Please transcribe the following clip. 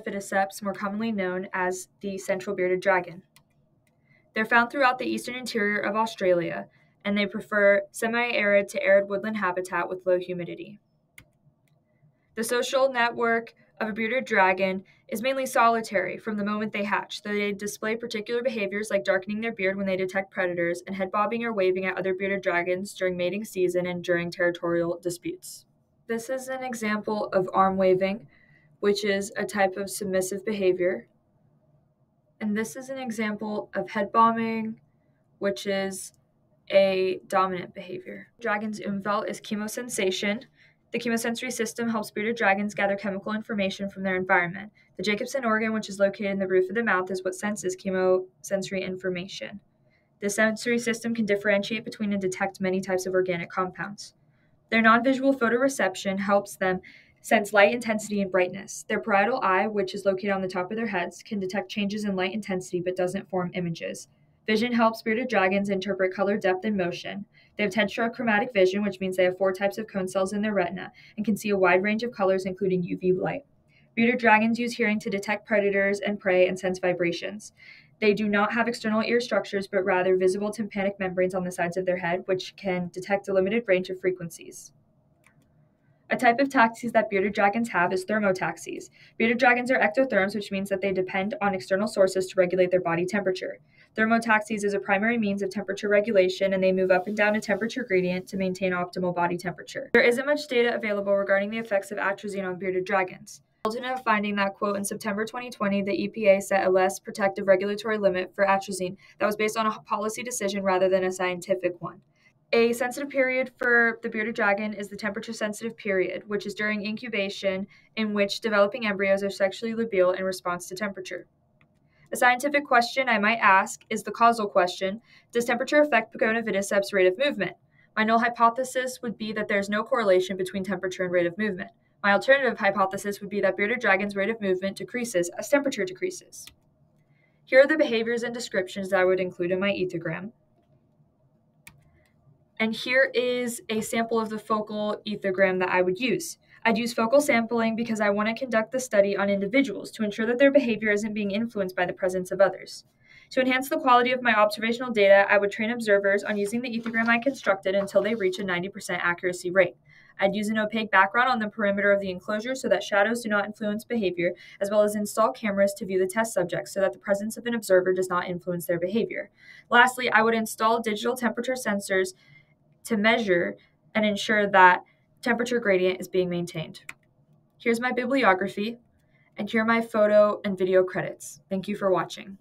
Pogona vitticeps, more commonly known as the central bearded dragon. They're found throughout the eastern interior of Australia, and they prefer semi arid to arid woodland habitat with low humidity. The social network of a bearded dragon is mainly solitary from the moment they hatch, though they display particular behaviors like darkening their beard when they detect predators and head bobbing or waving at other bearded dragons during mating season and during territorial disputes. This is an example of arm waving, which is a type of submissive behavior. And this is an example of head bobbing, which is a dominant behavior. Dragon's umwelt is chemosensation. The chemosensory system helps bearded dragons gather chemical information from their environment. The Jacobson organ, which is located in the roof of the mouth, is what senses chemosensory information. The sensory system can differentiate between and detect many types of organic compounds. Their non visual photoreception helps them sense light intensity and brightness. Their parietal eye, which is located on the top of their heads, can detect changes in light intensity but doesn't form images. Vision helps bearded dragons interpret color, depth, and motion. They have tetrachromatic vision, which means they have four types of cone cells in their retina and can see a wide range of colors, including UV light. Bearded dragons use hearing to detect predators and prey and sense vibrations. They do not have external ear structures, but rather visible tympanic membranes on the sides of their head, which can detect a limited range of frequencies. A type of taxis that bearded dragons have is thermotaxis. Bearded dragons are ectotherms, which means that they depend on external sources to regulate their body temperature. Thermotaxis is a primary means of temperature regulation, and they move up and down a temperature gradient to maintain optimal body temperature. There isn't much data available regarding the effects of atrazine on bearded dragons resulted in finding that, quote, in September 2020, the EPA set a less protective regulatory limit for atrazine that was based on a policy decision rather than a scientific one. A sensitive period for the bearded dragon is the temperature sensitive period, which is during incubation, in which developing embryos are sexually labile in response to temperature. A scientific question I might ask is the causal question Does temperature affect Pogona vitticeps' rate of movement? My null hypothesis would be that there's no correlation between temperature and rate of movement. My alternative hypothesis would be that bearded dragons' rate of movement decreases as temperature decreases. Here are the behaviors and descriptions that I would include in my ethogram. And here is a sample of the focal ethogram that I would use. I'd use focal sampling because I want to conduct the study on individuals to ensure that their behavior isn't being influenced by the presence of others. To enhance the quality of my observational data, I would train observers on using the ethogram I constructed until they reach a 90% accuracy rate. I'd use an opaque background on the perimeter of the enclosure so that shadows do not influence behavior, as well as install cameras to view the test subjects so that the presence of an observer does not influence their behavior. Lastly, I would install digital temperature sensors to measure and ensure that temperature gradient is being maintained. Here's my bibliography, and here are my photo and video credits. Thank you for watching.